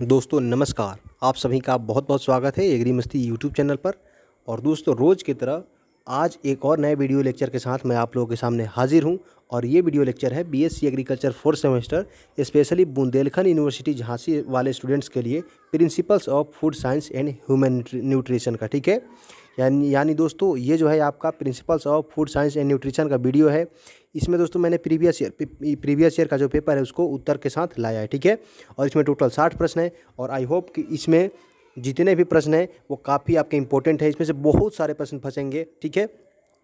दोस्तों, नमस्कार। आप सभी का बहुत बहुत स्वागत है एग्री मस्ती यूट्यूब चैनल पर। और दोस्तों, रोज़ की तरह आज एक और नए वीडियो लेक्चर के साथ मैं आप लोगों के सामने हाजिर हूँ। और ये वीडियो लेक्चर है BSc agriculture fourth semester specially Bundelkhand University Jhansi वाले स्टूडेंट्स के लिए principles of food science and human nutrition का, ठीक है? यानी यानी दोस्तों, ये जो है आपका principles of food science and nutrition का वीडियो है। इसमें दोस्तों मैंने प्रीवियस ईयर प्रीवियस ईयर का जो पेपर है उसको उत्तर के साथ लाया है, ठीक है? और इसमें टोटल साठ प्रश्न है और आई होप कि इसमें जितने भी प्रश्न हैं वो काफ़ी आपके इंपॉर्टेंट है। इसमें से बहुत सारे प्रश्न फंसेंगे, ठीक है?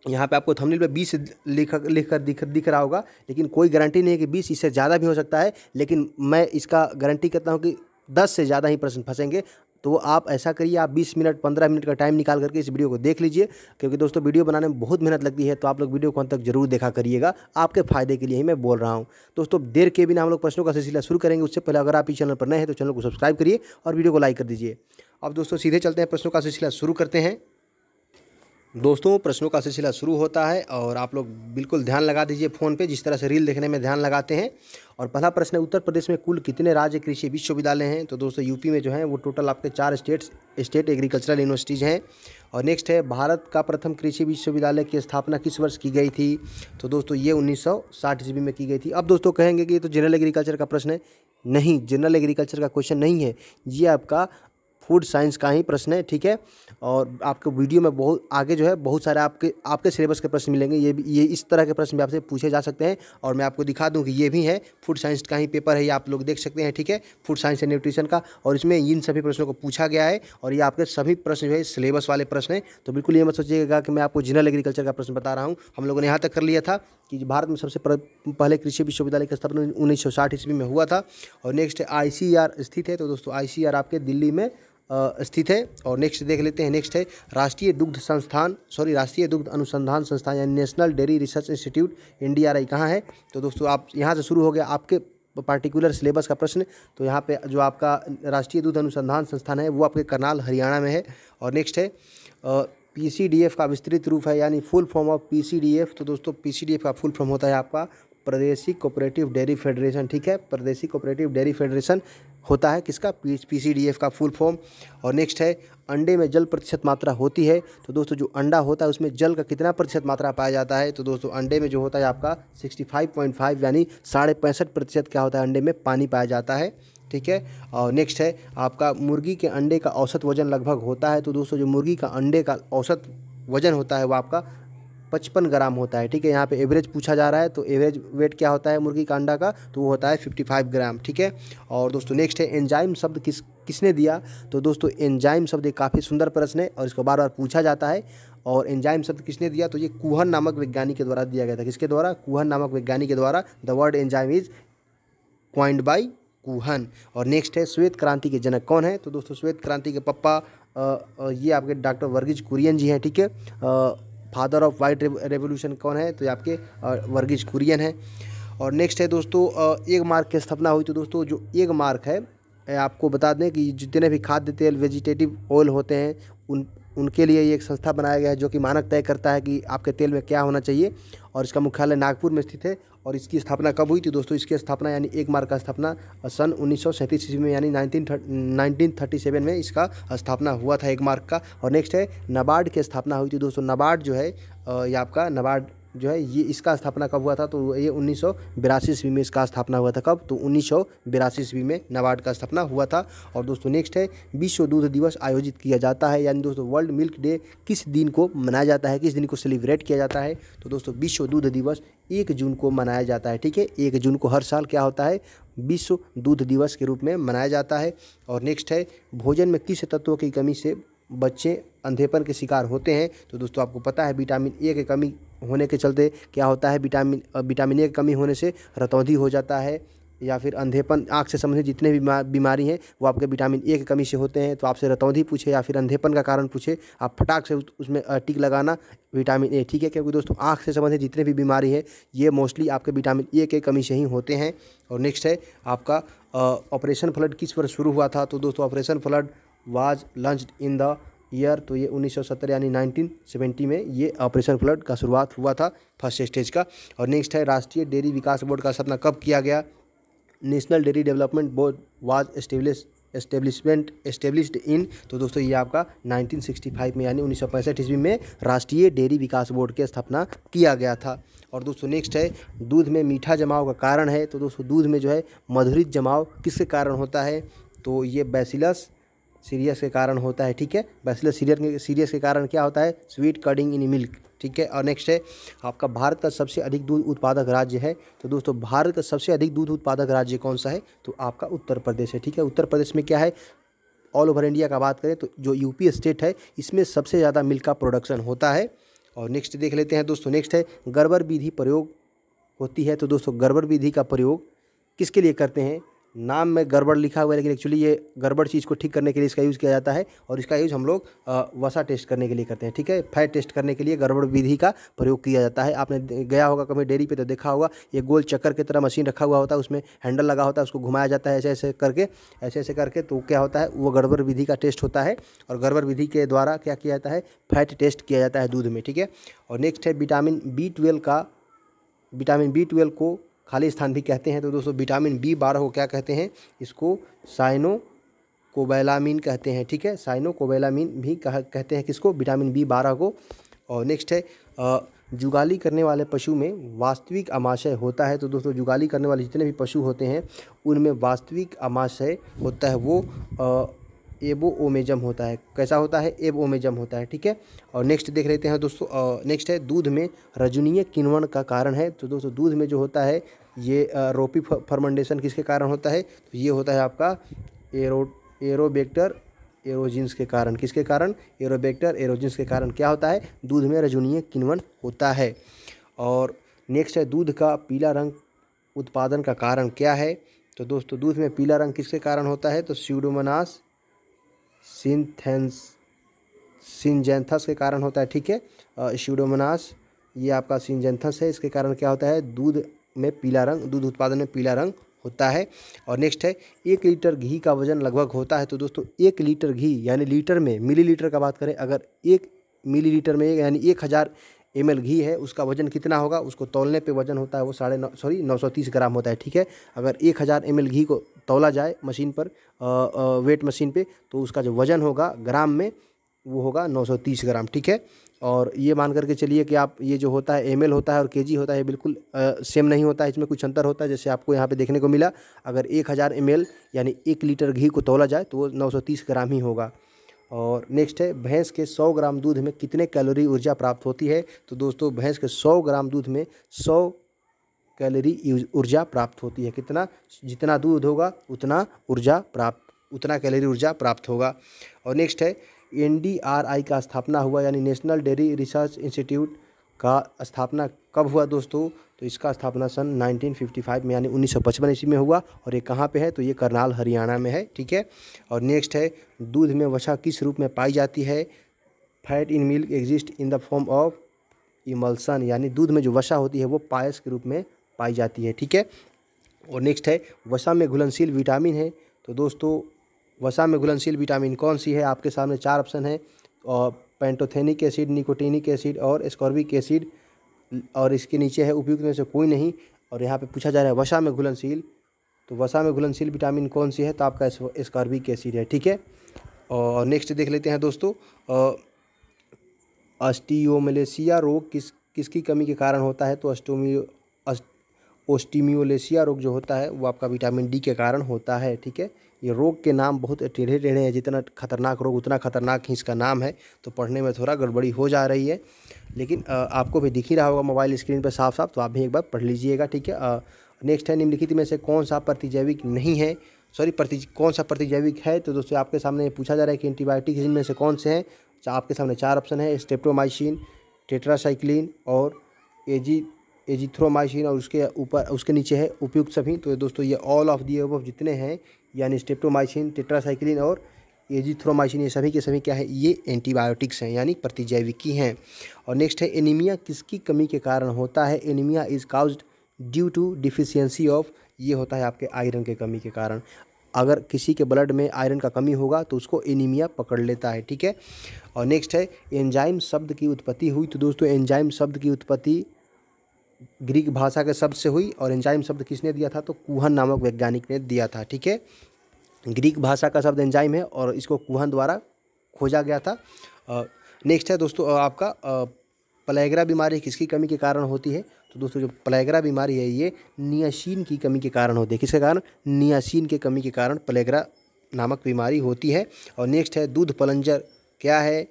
यहाँ पे आपको थंबनेल पे बीस लिख लिख कर दिख दिख रहा होगा, लेकिन कोई गारंटी नहीं है कि बीस इससे ज़्यादा भी हो सकता है, लेकिन मैं इसका गारंटी करता हूँ कि दस से ज़्यादा ही प्रश्न फंसेंगे। तो आप ऐसा करिए, आप 20 मिनट 15 मिनट का टाइम निकाल करके इस वीडियो को देख लीजिए, क्योंकि दोस्तों वीडियो बनाने में बहुत मेहनत लगती है तो आप लोग वीडियो को अंत तक ज़रूर देखा करिएगा। आपके फ़ायदे के लिए ही मैं बोल रहा हूँ। दोस्तों, देर के बिना हम लोग प्रश्नों का सिलसिला शुरू करेंगे। उससे पहले अगर आप इस चैनल पर नए हैं तो चैनल को सब्सक्राइब करिए और वीडियो को लाइक कर दीजिए। अब दोस्तों, सीधे चलते हैं प्रश्नों का सिलसिला शुरू करते हैं। दोस्तों, प्रश्नों का सिलसिला शुरू होता है और आप लोग बिल्कुल ध्यान लगा दीजिए फ़ोन पे, जिस तरह से रील देखने में ध्यान लगाते हैं। और पहला प्रश्न है, उत्तर प्रदेश में कुल कितने राज्य कृषि विश्वविद्यालय हैं? तो दोस्तों, यूपी में जो है, वो टोटल आपके चार स्टेट्स, स्टेट एग्रीकल्चरल यूनिवर्सिटीज़ हैं। और नेक्स्ट है, भारत का प्रथम कृषि विश्वविद्यालय की स्थापना किस वर्ष की गई थी? तो दोस्तों, ये उन्नीस सौ में की गई थी। अब दोस्तों, कहेंगे कि ये तो जनरल एग्रीकल्चर का प्रश्न है। नहीं जनरल एग्रीकल्चर का क्वेश्चन नहीं है। ये आपका फ़ूड साइंस का ही प्रश्न है, ठीक है? और आपके वीडियो में बहुत आगे जो है, बहुत सारे आपके आपके सिलेबस के प्रश्न मिलेंगे। ये भी, ये इस तरह के प्रश्न भी आपसे पूछे जा सकते हैं और मैं आपको दिखा दूँ कि ये भी है। फ़ूड साइंस का ही पेपर है, ये आप लोग देख सकते हैं, ठीक है? फ़ूड साइंस एंड न्यूट्रिशन का और इसमें इन सभी प्रश्नों को पूछा गया है और ये आपके सभी प्रश्न जो है, सिलेबस वाले प्रश्न हैं। तो बिल्कुल ये मत सोचिएगा कि मैं आपको जनरल एग्रीकल्चर का प्रश्न बता रहा हूँ। हम लोगों ने यहाँ तक कर लिया था कि भारत में सबसे पहले कृषि विश्वविद्यालय की स्थापना उन्नीस सौ साठ ईस्वी में हुआ था और नेक्स्ट आईसीआर स्थित है। तो दोस्तों, आईसीआर आपके दिल्ली में स्थित है। और नेक्स्ट देख लेते हैं नेक्स्ट है, राष्ट्रीय दुग्ध संस्थान सॉरी राष्ट्रीय दुग्ध अनुसंधान संस्थान, यानी National Dairy Research Institute India रही कहाँ है? तो दोस्तों, आप यहाँ से शुरू हो गया आपके पार्टिकुलर सिलेबस का प्रश्न। तो यहाँ पे जो आपका राष्ट्रीय दूध अनुसंधान संस्थान है, वो आपके करनाल, हरियाणा में है। और नेक्स्ट है पीसीडीएफ का विस्तृत रूप है, यानी फुल फॉर्म ऑफ़ पीसीडीएफ तो दोस्तों पीसीडीएफ का फुल फॉर्म होता है आपका प्रदेशी कोऑपरेटिव डेयरी फेडरेशन ठीक है? प्रदेशी कोऑपरेटिव डेयरी फेडरेशन होता है किसका? पी का फुल फॉर्म। और नेक्स्ट है, अंडे में जल प्रतिशत मात्रा होती है। तो दोस्तों, जो अंडा होता है, उसमें जल का कितना प्रतिशत मात्रा पाया जाता है? तो दोस्तों, अंडे में जो होता है आपका 65.5 यानी साढ़े पैंसठ प्रतिशत क्या होता है? अंडे में पानी पाया जाता है। ठीक है? और नेक्स्ट है, आपका मुर्गी के अंडे का औसत वज़न लगभग होता है। तो दोस्तों, जो मुर्गी का अंडे का औसत वज़न होता है, वो आपका पचपन ग्राम होता है, ठीक है? यहाँ पे एवरेज पूछा जा रहा है तो एवरेज वेट क्या होता है मुर्गी का अंडा का? तो वो होता है फिफ्टी फाइव ग्राम, ठीक है? और दोस्तों नेक्स्ट है एंजाइम शब्द किस, किसने दिया? तो दोस्तों एंजाइम शब्द एक काफ़ी सुंदर प्रश्न है और इसको बार बार पूछा जाता है। और एंजाइम शब्द किसने दिया? तो ये कुहन नामक वैज्ञानिक के द्वारा दिया गया था। किसके द्वारा? कुहन नामक वैज्ञानिक के द्वारा। The word enzyme is coined by Kuhn. और नेक्स्ट है श्वेत क्रांति के जनक कौन है? तो दोस्तों, श्वेत क्रांति के पप्पा ये आपके डॉक्टर वर्गीज कुरियन जी हैं, ठीक है? फादर ऑफ़ वाइट रेवोल्यूशन कौन है? तो ये आपके वर्गीज कुरियन है। और नेक्स्ट है दोस्तों एक मार्क की स्थापना हुई तो दोस्तों, जो एक मार्क है आपको बता दें कि जितने भी खाद्य तेल, वेजिटेटिव ऑयल होते हैं, उन उनके लिए ये एक संस्था बनाया गया है जो कि मानक तय करता है कि आपके तेल में क्या होना चाहिए और इसका मुख्यालय नागपुर में स्थित है और इसकी स्थापना कब हुई थी दोस्तों? इसकी स्थापना यानी एक मार्ग का स्थापना सन उन्नीस सौ ईस्वी में, यानी नाइनटीन नाइनटीन में इसका स्थापना हुआ था एक मार्ग का। और नेक्स्ट है, नबार्ड की स्थापना हुई थी दोस्तों। नबार्ड जो है ये आपका नबार्ड जो है, ये इसका स्थापना कब हुआ था? तो ये उन्नीस सौ बिरासी ईस्वी में इसका स्थापना हुआ था कब? तो उन्नीस सौ बिरासी ईस्वी में नबार्ड का स्थापना हुआ था। और दोस्तों नेक्स्ट है, विश्व दूध दिवस आयोजित किया जाता है। यानी दोस्तों वर्ल्ड मिल्क डे किस दिन को मनाया जाता है? किस दिन को सेलिब्रेट किया जाता है? तो दोस्तों, विश्व दूध दिवस एक जून को मनाया जाता है, ठीक है? एक जून को हर साल क्या होता है? विश्व दूध दिवस के रूप में मनाया जाता है। और नेक्स्ट है, भोजन में किस तत्वों की कमी से बच्चे अंधेपन के शिकार होते हैं। तो दोस्तों, आपको पता है, विटामिन ए की कमी होने के चलते क्या होता है? विटामिन विटामिन ए की कमी होने से रतौंधी हो जाता है या फिर अंधेपन, आँख से संबंधित जितने भी बीमारी हैं, वो आपके विटामिन ए की कमी से होते हैं। तो आपसे रतौंधी पूछे या फिर अंधेपन का कारण पूछे, आप फटाक से उसमें टिक लगाना विटामिन ए ठीक है? क्योंकि दोस्तों, आँख से संबंधित जितने भी बीमारी है, ये मोस्टली आपके विटामिन ए के कमी से ही होते हैं। और नेक्स्ट है, आपका ऑपरेशन फ्लड किस वर्ष शुरू हुआ था? तो दोस्तों, Operation Flood was launch in the year तो ये 1970 यानी 1970 में ये ऑपरेशन फ्लड का शुरुआत हुआ था फ़र्स्ट स्टेज का। और नेक्स्ट है, राष्ट्रीय डेयरी विकास बोर्ड का स्थापना कब किया गया? National Dairy Development Board was establish, establishment established in तो दोस्तों ये आपका 1965 में यानी उन्नीस सौ पैंसठ ईस्वी में राष्ट्रीय डेयरी विकास बोर्ड की स्थापना किया गया था। और दोस्तों नेक्स्ट है, दूध में मीठा जमाव का कारण है तो दोस्तों दूध में जो है मधुरित जमाव किसके कारण होता है? तो ये बैसिलस सीरियस के कारण होता है, ठीक है? बैसिलस सीरियस सीरियस के कारण क्या होता है? स्वीट कडिंग इन मिल्क ठीक है? और नेक्स्ट है, आपका भारत का सबसे अधिक दूध उत्पादक राज्य है। तो दोस्तों, भारत का सबसे अधिक दूध उत्पादक राज्य कौन सा है? तो आपका उत्तर प्रदेश है, ठीक है? उत्तर प्रदेश में क्या है? ऑल ओवर इंडिया का बात करें तो जो यूपी स्टेट है, इसमें सबसे ज़्यादा मिल्क का प्रोडक्शन होता है। और नेक्स्ट देख लेते हैं दोस्तों नेक्स्ट है गड़बड़ विधि प्रयोग होती है। तो दोस्तों गड़बड़ विधि का प्रयोग किसके लिए करते हैं? नाम में गड़बड़ लिखा हुआ है, लेकिन एक्चुअली ये गड़बड़ चीज़ को ठीक करने के लिए इसका यूज़ किया जाता है और इसका यूज़ हम लोग वसा टेस्ट करने के लिए करते हैं, ठीक है? फैट टेस्ट करने के लिए गड़बड़ विधि का प्रयोग किया जाता है। आपने गया होगा कभी डेयरी पे तो देखा होगा, ये गोल चक्कर की तरह मशीन रखा हुआ होता है, उसमें हैंडल लगा होता है, उसको घुमाया जाता है ऐसे ऐसे करके, ऐसे ऐसे करके तो क्या होता है, वो गड़बड़ विधि का टेस्ट होता है और गड़बड़ विधि के द्वारा क्या किया जाता है फैट टेस्ट किया जाता है दूध में, ठीक है? और नेक्स्ट है विटामिन बी का विटामिन बी ट्वेल्व को खाली स्थान भी कहते हैं। तो दोस्तों विटामिन बी बारह को क्या कहते हैं? इसको साइनो कोबैलामीन कहते हैं, ठीक है? साइनो कोबैलामीन भी कह, कहते हैं किसको? विटामिन बी बारह को। और नेक्स्ट है जुगाली करने वाले पशु में वास्तविक आमाशय होता है। तो दोस्तों, जुगाली करने वाले जितने भी पशु होते हैं, उनमें वास्तविक आमाशय होता है वो एबो ओमेजम होता है। कैसा होता है? एब ओमेजम होता है, ठीक है? और नेक्स्ट देख लेते हैं दोस्तों नेक्स्ट है दूध में रजनीय किण्वन का कारण है। तो दोस्तों, दूध में जो होता है, ये रोपी फर्मेंटेशन किसके कारण होता है? तो ये होता है आपका एरो, एरोबेक्टर, एरोजिन्स के कारण। किसके कारण? एरोबेक्टर, एरोजिन्स के कारण क्या होता है? दूध में रजनीय किण्वन होता है। और नेक्स्ट है दूध का पीला रंग उत्पादन का कारण क्या है? तो दोस्तों, दूध में पीला रंग किसके कारण होता है? तो स्यूडोमोनास सिंथेंस सिंजेंथस के कारण होता है, ठीक है? स्यूडोमोनास ये आपका सिंजेंथस है, इसके कारण क्या होता है? दूध में पीला रंग, दूध उत्पादन में पीला रंग होता है। और नेक्स्ट है, एक लीटर घी का वज़न लगभग होता है तो दोस्तों, एक लीटर घी, यानी लीटर में, मिलीलीटर का बात करें, अगर एक मिलीलीटर में, यानी एक हज़ार एम घी है, उसका वज़न कितना होगा? उसको तोलने पे वज़न होता है वो साढ़े नौ सॉरी नौ सौ तीस ग्राम होता है, ठीक है? अगर एक हज़ार एम घी को तौला जाए मशीन पर वेट मशीन पे तो उसका जो वज़न होगा ग्राम में, वो होगा नौ सौ तीस ग्राम, ठीक है? और ये मान करके चलिए कि आप, ये जो होता है एमएल होता है और के होता है बिल्कुल सेम नहीं होता है इसमें कुछ अंतर होता है, जैसे आपको यहाँ पे देखने को मिला, अगर एक हज़ार एम यानी एक लीटर घी को तोला जाए तो वो नौ सौ तीस ग्राम ही होगा। और नेक्स्ट है, भैंस के सौ ग्राम दूध में कितने कैलोरी ऊर्जा प्राप्त होती है? तो दोस्तों, भैंस के सौ ग्राम दूध में सौ कैलोरी ऊर्जा प्राप्त होती है। कितना, जितना दूध होगा, उतना ऊर्जा प्राप्त, उतना कैलोरी ऊर्जा प्राप्त होगा। और नेक्स्ट है एनडीआरआई का स्थापना हुआ, यानी नेशनल डेयरी रिसर्च इंस्टीट्यूट का स्थापना कब हुआ दोस्तों? तो इसका स्थापना सन 1955 में, यानी उन्नीस सौ पचपन ईस्वी में हुआ। और ये कहाँ पे है? तो ये करनाल, हरियाणा में है, ठीक है? और नेक्स्ट है, दूध में वसा किस रूप में पाई जाती है? Fat in milk exist in the form of emulsion, यानी दूध में जो वसा होती है, वो पायस के रूप में पाई जाती है, ठीक है? और नेक्स्ट है, वसा में घुलनशील विटामिन है। तो दोस्तों, वसा में घुलनशील विटामिन कौन सी है? आपके सामने चार ऑप्शन है। और पेंटोथेनिक एसिड निकोटिनिक एसिड और स्कॉर्बिक एसिड और इसके नीचे है, उपयुक्त में से कोई नहीं। और यहाँ पे पूछा जा रहा है, वसा में घुलनशील तो वसा में घुलनशील विटामिन कौन सी है? तो आपका स्कॉर्बिक एसिड है, ठीक है? और नेक्स्ट देख लेते हैं दोस्तों अस्टियोमलेसिया रोग किस, किसकी कमी के कारण होता है? तो अस्टोमियो ओस्टिमियोलेसिया रोग जो होता है, वो आपका विटामिन डी के कारण होता है, ठीक है? ये रोग के नाम बहुत टेढ़े टेढ़े हैं, जितना खतरनाक रोग, उतना खतरनाक ही इसका नाम है। तो पढ़ने में थोड़ा गड़बड़ी हो जा रही है। लेकिन आपको भी दिख ही रहा होगा मोबाइल स्क्रीन पर साफ़ साफ़ तो आप भी एक बार पढ़ लीजिएगा, ठीक है? नेक्स्ट है, निम्नलिखित में से कौन सा प्रतिजैविक नहीं है? सॉरी, प्रति, कौन सा प्रतिजैविक है? तो दोस्तों, आपके सामने पूछा जा रहा है कि एंटीबायोटिक इनमें से कौन से हैं? आपके सामने चार ऑप्शन है स्टेप्टोमाइसिन टेट्रासाइक्लिन और एजी एजिथ्रोमाइसिन और उसके ऊपर, उसके नीचे है उपयुक्त सभी। तो दोस्तों, ये ऑल ऑफ़ दी अब जितने हैं, यानी स्टेप्टोमाइसिन टेट्रासाइक्लिन और एजिथ्रोमाइसिन, ये सभी के सभी क्या है? ये एंटीबायोटिक्स हैं, यानी प्रतिजैविकी हैं। और नेक्स्ट है एनीमिया किसकी कमी के कारण होता है? Anaemia is caused due to deficiency of ये होता है आपके आयरन के कमी के कारण। अगर किसी के ब्लड में आयरन का कमी होगा तो उसको एनीमिया पकड़ लेता है, ठीक है? और नेक्स्ट है एंजाइम शब्द की उत्पत्ति हुई। तो दोस्तों एंजाइम शब्द की उत्पत्ति ग्रीक भाषा के शब्द से हुई और एंजाइम शब्द किसने दिया था? तो कुहन नामक वैज्ञानिक ने दिया था, ठीक है? ग्रीक भाषा का शब्द एंजाइम है और इसको कुहन द्वारा खोजा गया था। नेक्स्ट है दोस्तों आपका प्लेगरा बीमारी किसकी कमी के कारण होती है? तो दोस्तों, जो प्लेगरा बीमारी है, ये नियासीन की कमी के कारण होती है। किसके कारण? नियासीन के कमी के कारण प्लेगरा नामक बीमारी होती है। और नेक्स्ट है, दूध पलंजर क्या है?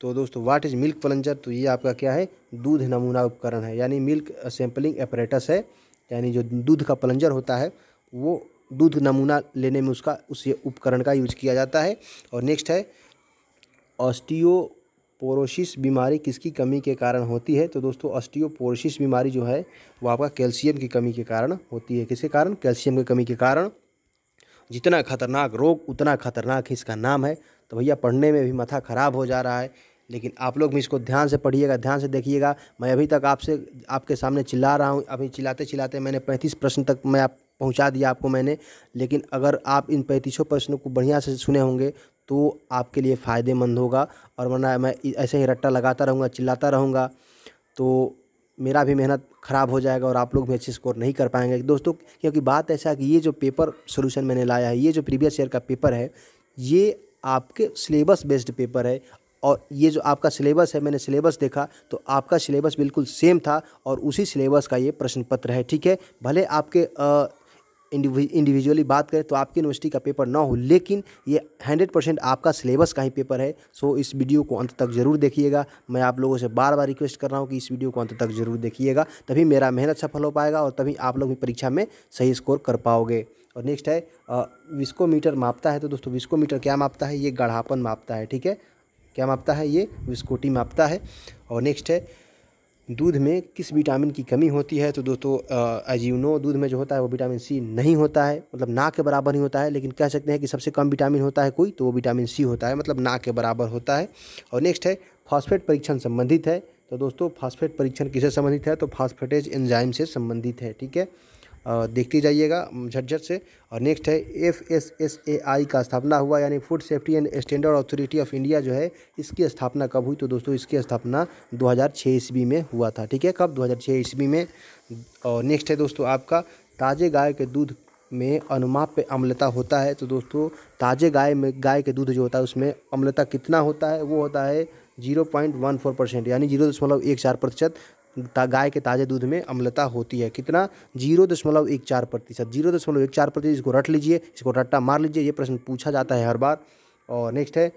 तो दोस्तों व्हाट इज़ मिल्क पलंजर तो ये आपका क्या है? दूध नमूना उपकरण है, यानी मिल्क सैम्पलिंग एपरेटस है, यानी जो दूध का पलंजर होता है, वो दूध नमूना लेने में उसका, उस उपकरण का यूज़ किया जाता है। और नेक्स्ट है ऑस्टियोपोरोसिस बीमारी किसकी कमी के कारण होती है? तो दोस्तों ऑस्टियोपोरोसिस बीमारी जो है, वो आपका कैल्शियम की कमी के कारण होती है। किसके कारण? कैल्शियम की कमी के कारण। जितना खतरनाक रोग, उतना खतरनाक इसका नाम है। तो भैया, पढ़ने में भी माथा ख़राब हो जा रहा है, लेकिन आप लोग भी इसको ध्यान से पढ़िएगा, ध्यान से देखिएगा। मैं अभी तक आपसे, आपके सामने चिल्ला रहा हूँ, अभी चिल्लाते चिल्लाते मैंने पैंतीस प्रश्न तक मैं आप, पहुँचा दिया आपको मैंने, लेकिन अगर आप इन पैंतीसों प्रश्नों को बढ़िया से सुने होंगे तो आपके लिए फ़ायदेमंद होगा। और वरना मैं ऐसे ही रट्टा लगाता रहूँगा, चिल्लाता रहूँगा। तो मेरा भी मेहनत ख़राब हो जाएगा और आप लोग भी अच्छे स्कोर नहीं कर पाएँगे। दोस्तों, क्योंकि बात ऐसा है कि ये जो पेपर सोल्यूशन मैंने लाया है, ये जो प्रीवियस ईयर का पेपर है, ये आपके सिलेबस बेस्ड पेपर है और ये जो आपका सिलेबस है, मैंने सिलेबस देखा तो आपका सिलेबस बिल्कुल सेम था और उसी सिलेबस का ये प्रश्न पत्र है, ठीक है? भले आपके इंडिविजुअली बात करें तो आपकी यूनिवर्सिटी का पेपर ना हो, लेकिन ये हंड्रेड परसेंट आपका सिलेबस का ही पेपर है। सो इस वीडियो को अंत तक ज़रूर देखिएगा। मैं आप लोगों से बार बार रिक्वेस्ट कर रहा हूँ कि इस वीडियो को अंत तक ज़रूर देखिएगा। तभी मेरा मेहनत सफल हो पाएगा और तभी आप लोग भी परीक्षा में सही स्कोर कर पाओगे। और नेक्स्ट है विस्कोमीटर मापता है तो दोस्तों विस्कोमीटर क्या मापता है? ये गढ़ापन मापता है, ठीक है? क्या मापता है ये? विस्कोटी मापता है। और नेक्स्ट है दूध में किस विटामिन की कमी होती है? तो दोस्तों अजीवनो दूध में जो होता है वो विटामिन सी नहीं होता है। मतलब ना के बराबर नहीं होता है, लेकिन कह सकते हैं कि सबसे कम विटामिन होता है कोई तो वो विटामिन सी होता है। मतलब ना के बराबर होता है। और नेक्स्ट है फॉस्फेट परीक्षण संबंधित है। तो दोस्तों फॉस्फेट परीक्षण किसे संबंधित है? तो फॉस्फेटेज एंजाइम से संबंधित है, ठीक है? देखते जाइएगा झटझट से। और नेक्स्ट है F S S A I का स्थापना हुआ, यानी Food Safety and Standard Authority of India जो है, इसकी स्थापना कब हुई? तो दोस्तों, इसकी स्थापना 2006 ईस्वी में हुआ था। ठीक है, कब? 2006 ईस्वी में। और नेक्स्ट है दोस्तों, आपका ताज़े गाय के दूध में अनुमाप पे अम्लता होता है। तो दोस्तों, ताज़े गाय में, गाय के दूध जो होता है, उसमें अम्लता कितना होता है? वो होता है zero point one four percent यानी ज़ीरो दशमलव एक चार प्रतिशत। गाय के ताज़े दूध में अम्लता होती है। कितना? ज़ीरो दशमलव एक चार प्रतिशत। ज़ीरो दशमलव एक चार प्रतिशत इसको रट लीजिए, इसको रट्टा मार लीजिए, ये प्रश्न पूछा जाता है हर बार। और नेक्स्ट है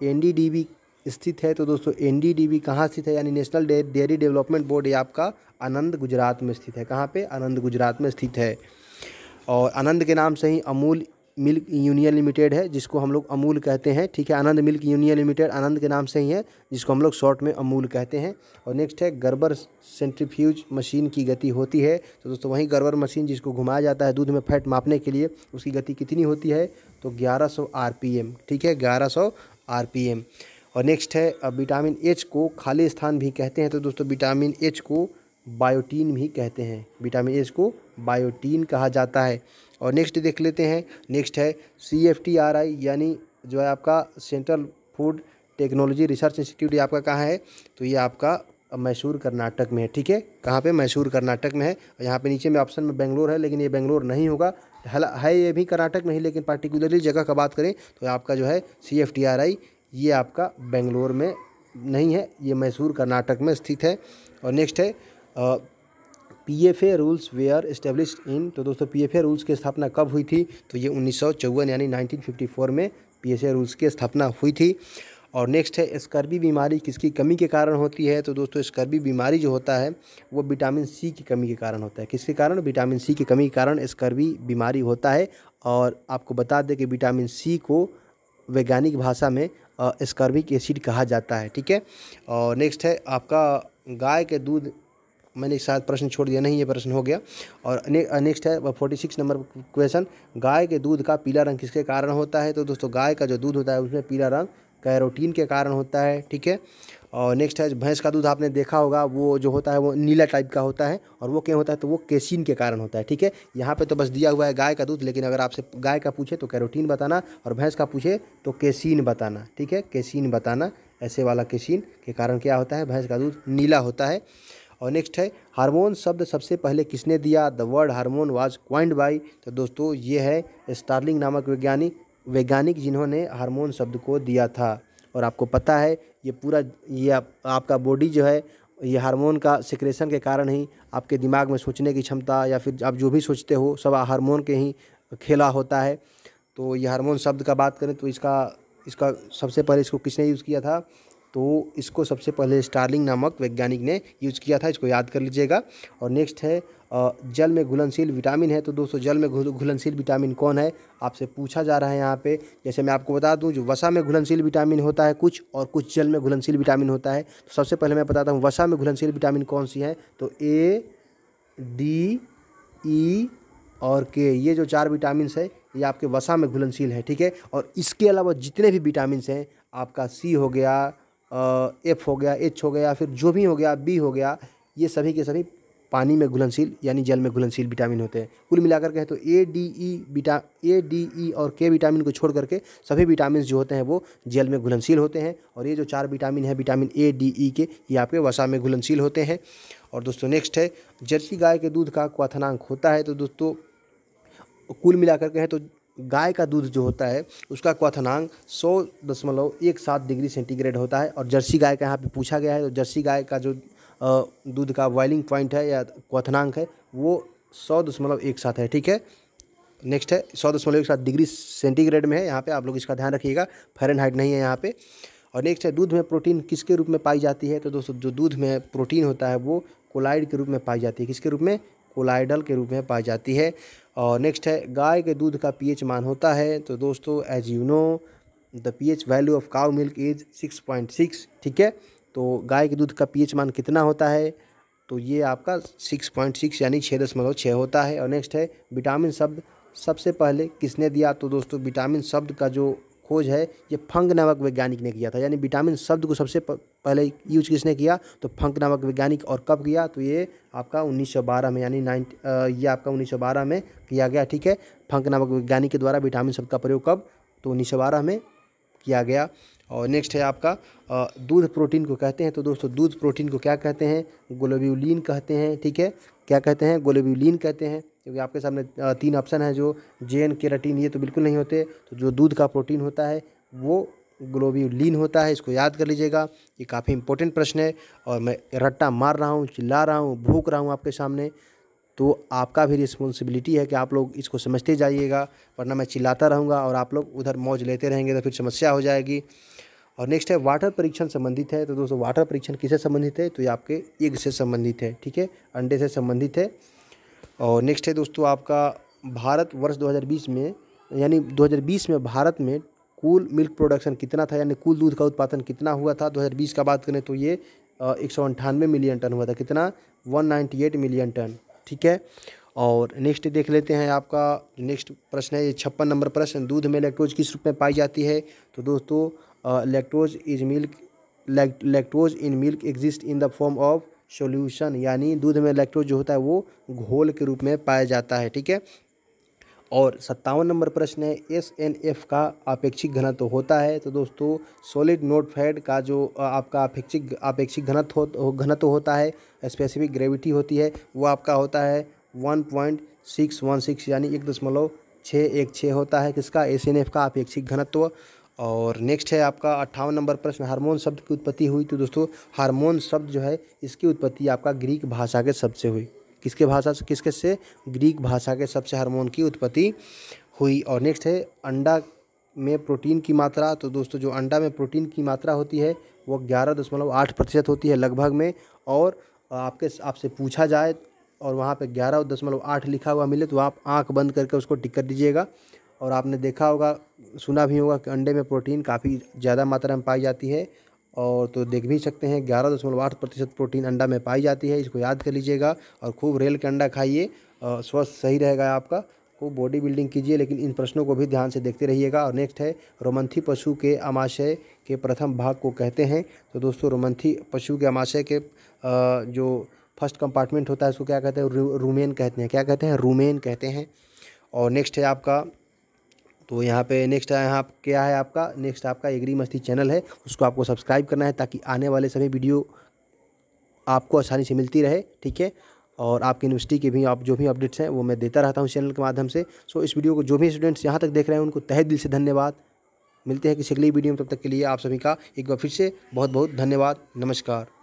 एनडीडीबी स्थित है तो दोस्तों एन डी कहाँ स्थित है? यानी नेशनल डेयरी डेवलपमेंट बोर्ड ये आपका आनंद गुजरात में स्थित है। कहाँ पे? आनंद गुजरात में स्थित है। और आनंद के नाम से ही अमूल मिल्क यूनियन लिमिटेड है, जिसको हम लोग अमूल कहते हैं। ठीक है, Anand milk union limited, Anand के नाम से ही है, जिसको हम लोग शॉर्ट में अमूल कहते हैं। और नेक्स्ट है, गर्बर सेंट्रीफ्यूज मशीन की गति होती है। तो दोस्तों, वहीं गर्बर मशीन जिसको घुमाया जाता है दूध में फैट मापने के लिए, उसकी गति कितनी होती है? तो ग्यारह सौ ठीक है, ग्यारह सौ और नेक्स्ट है विटामिन एच को खाली स्थान भी कहते हैं। तो दोस्तों विटामिन एच को बायोटीन भी कहते हैं। विटामिन एच को बायोटीन कहा जाता है। और नेक्स्ट देख लेते हैं। नेक्स्ट है C F T R I यानी जो है आपका Central Food Technology Research Institute आपका कहाँ है? तो ये आपका मैसूर कर्नाटक में है। ठीक है? कहाँ पे? मैसूर कर्नाटक में है। और यहाँ पे नीचे में ऑप्शन में बेंगलोर है, लेकिन ये बेंगलोर नहीं होगा। है ये भी कर्नाटक में ही, लेकिन पार्टिकुलरली जगह का बात करें तो आपका जो है C F T R I ये आपका बेंगलोर में नहीं है, ये मैसूर कर्नाटक में स्थित है। और नेक्स्ट है P F A rules were established in तो दोस्तों पी एफ़ ए रूल्स की स्थापना कब हुई थी? तो ये उन्नीस सौ चौवन, यानी नाइनटीन फिफ्टी फोर में पी एफ़ ए रूल्स की स्थापना हुई थी। और नेक्स्ट है स्कर्बी बीमारी किसकी कमी के कारण होती है? तो दोस्तों स्कर्बी बीमारी जो होता है, वो विटामिन सी की कमी के कारण होता है। किसके कारण? विटामिन सी की कमी के कारण स्कर्बी बीमारी होता है। और आपको बता दें कि विटामिन सी को वैज्ञानिक भाषा में स्कर्बिक एसिड कहा जाता है, ठीक है? और नेक्स्ट है, आपका गाय के दूध मैंने शायद प्रश्न छोड़ दिया, नहीं, ये प्रश्न हो गया। और नेक्स्ट है फोर्टी सिक्स नंबर क्वेश्चन गाय के दूध का पीला रंग किसके कारण होता है? तो दोस्तों, गाय का जो दूध होता है, उसमें पीला रंग कैरोटीन के कारण होता है, ठीक है? और नेक्स्ट है, भैंस का दूध आपने देखा होगा, वो जो होता है, वो नीला टाइप का होता है, और वो क्या होता है? तो वो केसिन के कारण होता है, ठीक है? यहाँ पे तो बस दिया हुआ है गाय का दूध, लेकिन अगर आपसे गाय का पूछे तो कैरोटीन बताना, और भैंस का पूछे तो केसिन बताना, ठीक है? केसिन बताना, ऐसे वाला केसिन के कारण क्या होता है? भैंस का दूध नीला होता है। और नेक्स्ट है हार्मोन शब्द सबसे पहले किसने दिया? The word hormone was coined by तो दोस्तों ये है स्टार्लिंग नामक वैज्ञानिक वैज्ञानिक जिन्होंने हार्मोन शब्द को दिया था। और आपको पता है ये पूरा ये आप, आपका बॉडी जो है ये हार्मोन का सिक्रेशन के कारण ही आपके दिमाग में सोचने की क्षमता या फिर आप जो भी सोचते हो सब हार्मोन के ही खेला होता है। तो ये हार्मोन शब्द का बात करें तो इसका इसका सबसे पहले इसको किसने यूज़ किया था? तो इसको सबसे पहले स्टार्लिंग नामक वैज्ञानिक ने यूज़ किया था, इसको याद कर लीजिएगा। और नेक्स्ट है जल में घुलनशील विटामिन है। तो दोस्तों, जल में घुलनशील विटामिन कौन है? आपसे पूछा जा रहा है यहाँ पे। जैसे मैं आपको बता दूँ, जो वसा में घुलनशील विटामिन होता है कुछ, और कुछ जल में घुलनशील विटामिन होता है। तो सबसे पहले मैं बताता हूँ, वसा में घुलनशील विटामिन कौन सी है? तो ए डी ई और के ये जो चार विटामिन है, ये आपके वसा में घुलनशील है, ठीक है? और इसके अलावा जितने भी विटामिन हैं, आपका सी हो गया एफ़ हो गया एच हो गया, फिर जो भी हो गया बी हो गया, ये सभी के सभी पानी में घुलनशील, यानी जल में घुलनशील विटामिन होते हैं। कुल मिलाकर कहें तो A D E Vita A D E और के विटामिन को छोड़ करके सभी विटामिन जो होते हैं वो जल में घुलनशील होते हैं और ये जो चार विटामिन है विटामिन ए डी ई के, ये आपके वसा में घुलनशील होते हैं। और दोस्तों नेक्स्ट है, जर्सी गाय के दूध का क्वाथनांक होता है तो दोस्तों कुल मिलाकर कहें तो गाय का दूध जो होता है, उसका क्वाथनांक सौ दशमलव एक सात डिग्री सेंटीग्रेड होता है और जर्सी गाय का यहाँ पे पूछा गया है तो जर्सी गाय का जो दूध का बॉइलिंग पॉइंट है या क्वाथनांक है, वो सौ दशमलव एक सात है, ठीक है? नेक्स्ट है, सौ दशमलव एक सात डिग्री सेंटीग्रेड में है, यहाँ पे आप लोग इसका ध्यान रखिएगा हाइट नहीं है यहाँ पे। और नेक्स्ट है, दूध में प्रोटीन किसके रूप में पाई जाती है तो दोस्तों जो दूध में प्रोटीन होता है, वो कोलाइड के रूप में पाई जाती है, किसके रूप में? कोलाइडल के रूप में पाई जाती है। और नेक्स्ट है, गाय के दूध का पीएच मान होता है। तो दोस्तों as you know the pH value of cow milk is six point six ठीक है? तो गाय के दूध का पीएच मान कितना होता है? तो ये आपका सिक्स पॉइंट सिक्स यानी छः दशमलव छः होता है। और नेक्स्ट है विटामिन शब्द सबसे पहले किसने दिया? तो दोस्तों विटामिन शब्द का जो खोज है, ये फंक नामक वैज्ञानिक ने किया था। यानी विटामिन शब्द को सबसे पहले यूज़ किसने किया? तो फंक नामक वैज्ञानिक और कब किया? तो ये आपका 1912 में, यानी नाइन ये आपका 1912 में किया गया, ठीक है? फंक नामक वैज्ञानिक के द्वारा विटामिन शब्द का प्रयोग कब? तो उन्नीस सौ बारह में किया गया। और नेक्स्ट है आपका दूध प्रोटीन को कहते हैं। तो दोस्तों, दूध प्रोटीन को क्या कहते हैं? ग्लोब्यूलिन कहते हैं, ठीक है? क्या कहते हैं? ग्लोब्यूलिन कहते हैं। क्योंकि आपके सामने तीन ऑप्शन है जो जे एन केराटीन ये तो बिल्कुल नहीं होते। तो जो दूध का प्रोटीन होता है, वो ग्लोब्यूलिन होता है, इसको याद कर लीजिएगा। ये काफ़ी इंपॉर्टेंट प्रश्न है और मैं रट्टा मार रहा हूँ, चिल्ला रहा हूँ, भूख रहा हूँ आपके सामने। तो आपका भी रिस्पॉन्सिबिलिटी है कि आप लोग इसको समझते जाइएगा, वरना मैं चिल्लाता रहूँगा और आप लोग उधर मौज लेते रहेंगे तो फिर समस्या हो जाएगी। और नेक्स्ट है, वाटर परीक्षण संबंधित है। तो दोस्तों, वाटर परीक्षण किससे संबंधित है? तो ये आपके एग से संबंधित है, ठीक है? अंडे से संबंधित है। और नेक्स्ट है दोस्तों आपका भारत वर्ष 2020 में, यानी 2020 में भारत में कुल मिल्क प्रोडक्शन कितना था, यानी कुल दूध का उत्पादन कितना हुआ था? 2020 का बात करें तो ये एक सौ अंठानवे मिलियन टन हुआ था। कितना? 198 मिलियन टन ठीक है? और नेक्स्ट देख लेते हैं आपका नेक्स्ट प्रश्न है, ये छप्पन नंबर प्रश्न, दूध में लैक्टोज किस रूप में पाई जाती है? तो दोस्तों lactose is milk lactose in milk exist in the form of solution यानी दूध में लैक्टोज जो होता है वो घोल के रूप में पाया जाता है, ठीक है? और सत्तावन नंबर प्रश्न है एस एन एफ़ का अपेक्षिक घनत्व होता है? तो दोस्तों सॉलिड नोट फैट का जो आपका अपेक्षिक अपेक्षिक घनत्व हो, घनत्व होता है स्पेसिफिक ग्रेविटी होती है, वो आपका होता है one point six one six यानी एक दशमलव छः एक छः होता है। किसका? एस एन एफ़ का अपेक्षिक घनत्व। और नेक्स्ट है आपका अट्ठावन नंबर प्रश्न, हार्मोन शब्द की उत्पत्ति हुई। तो दोस्तों, हार्मोन शब्द जो है, इसकी उत्पत्ति आपका ग्रीक भाषा के शब्द से हुई। किसके भाषा से, किसके से? ग्रीक भाषा के शब्द से हार्मोन की उत्पत्ति हुई। और नेक्स्ट है, अंडा में प्रोटीन की मात्रा। तो दोस्तों, जो अंडा में प्रोटीन की मात्रा होती है, वो ग्यारह दशमलव आठ प्रतिशत होती है लगभग में। और आपके, आपसे पूछा जाए और वहाँ पे ग्यारह दशमलव आठ लिखा हुआ मिले तो आप आँख बंद करके उसको टिक कर दीजिएगा। और आपने देखा होगा, सुना भी होगा कि अंडे में प्रोटीन काफ़ी ज़्यादा मात्रा में पाई जाती है और तो देख भी सकते हैं ग्यारह दशमलव आठ प्रतिशत प्रोटीन अंडा में पाई जाती है। इसको याद कर लीजिएगा और खूब रेल के अंडा खाइए स्वस्थ सही रहेगा आपका। खूब बॉडी बिल्डिंग कीजिए, लेकिन इन प्रश्नों को भी ध्यान से देखते रहिएगा। और नेक्स्ट है, रोमंथी पशु के अमाशय के प्रथम भाग को कहते हैं। तो दोस्तों, रोमंथी पशु के अमाशय के जो फ़र्स्ट कंपार्टमेंट होता है, उसको क्या कहते हैं? रूमेन कहते हैं। क्या कहते हैं? रूमेन कहते हैं। और नेक्स्ट है आपका तो यहाँ पे नेक्स्ट यहाँ क्या है आपका? नेक्स्ट आपका एग्री मस्ती चैनल है। उसको आपको सब्सक्राइब करना है ताकि आने वाले सभी वीडियो आपको आसानी से मिलती रहे, ठीक है? और आपकी यूनिवर्सिटी के भी आप, जो भी अपडेट्स हैं, वो मैं देता रहता हूँ चैनल के माध्यम से। सो इस वीडियो को जो भी स्टूडेंट्स यहाँ तक देख रहे हैं, उनको तहे दिल से धन्यवाद। मिलते हैं किसी अगली वीडियो में, तब तक के लिए आप सभी का एक बार फिर से बहुत बहुत धन्यवाद। नमस्कार।